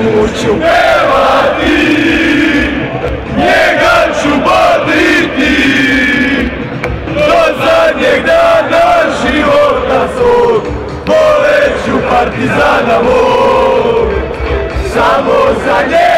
njemu ću pevati, njega ću baditi, do zadnjeg dana života svog, voleću partizana mog, samo za njega.